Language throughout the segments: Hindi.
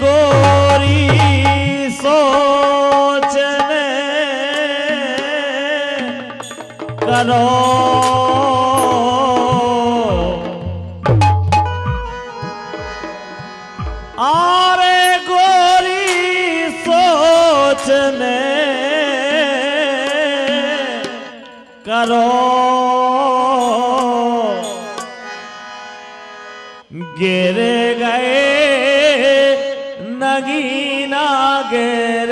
गोरी सोचने करो। आरे गोरी सोचने करो। नगीना गिर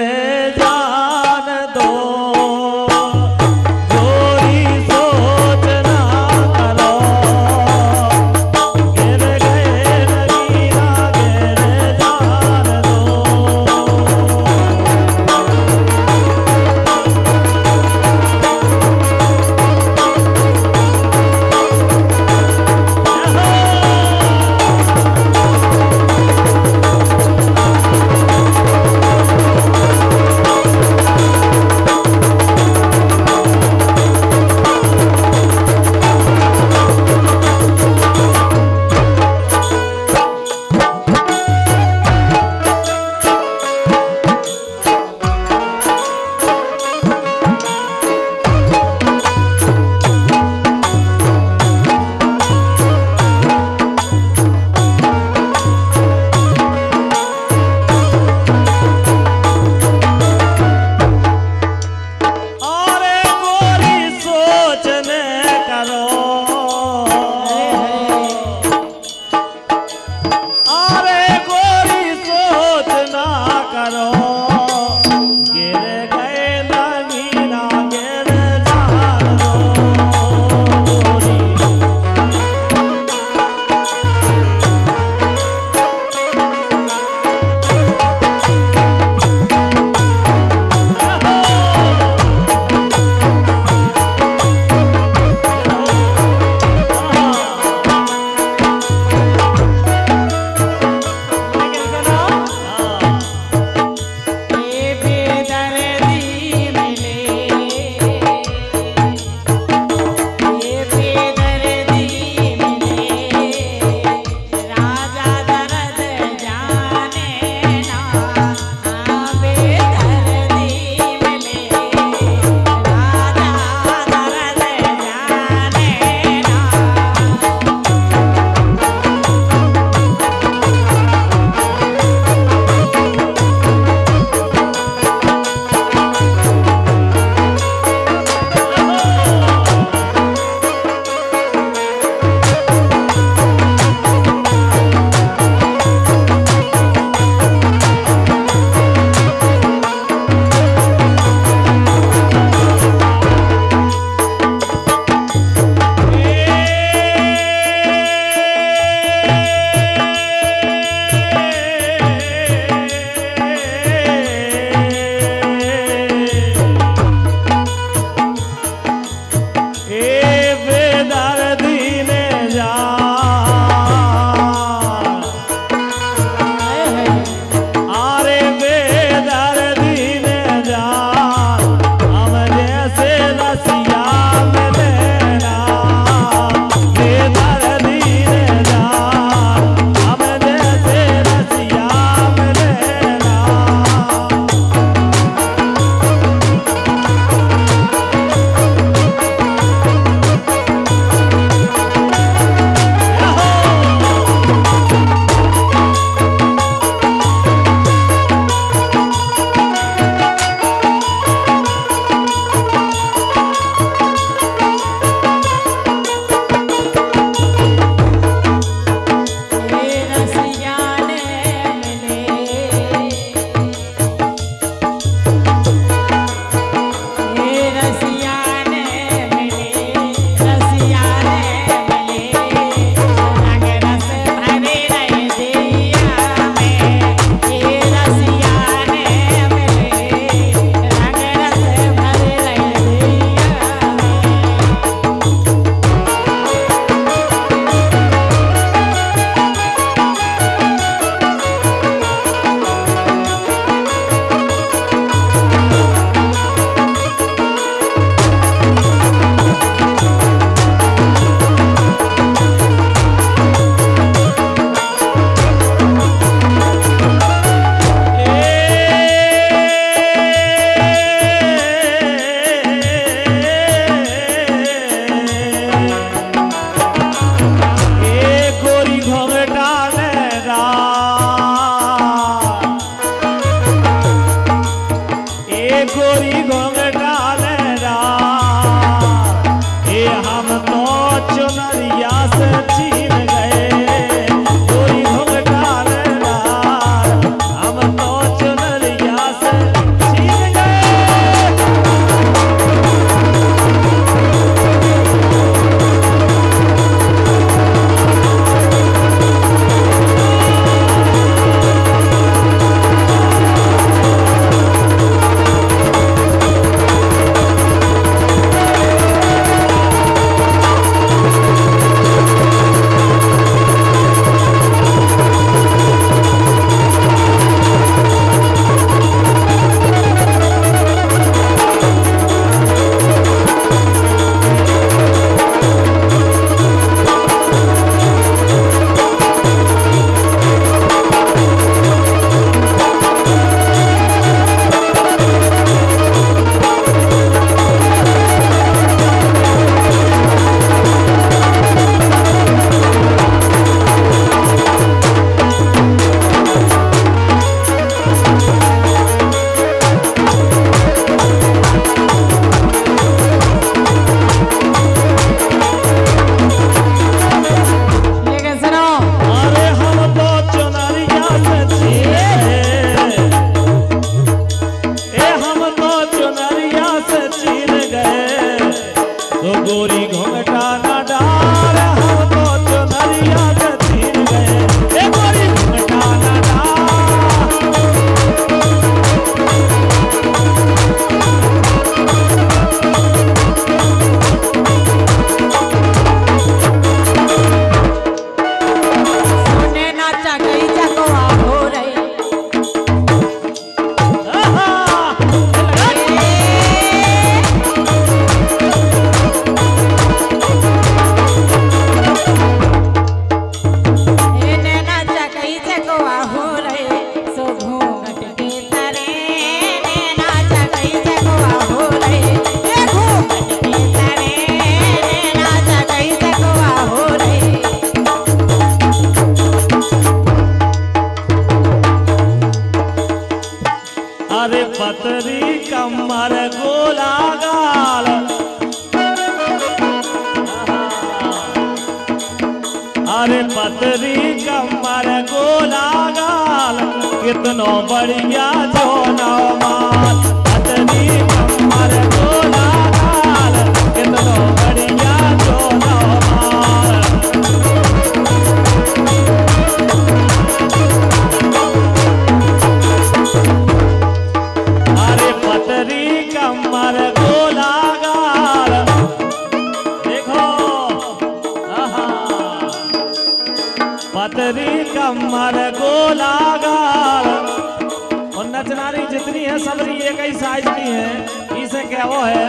रानी है इसे क्या वो है?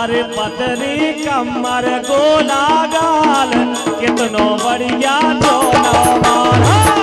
अरे पत्नी कमर गोला गाल, कितनो बढ़िया दोनों मारा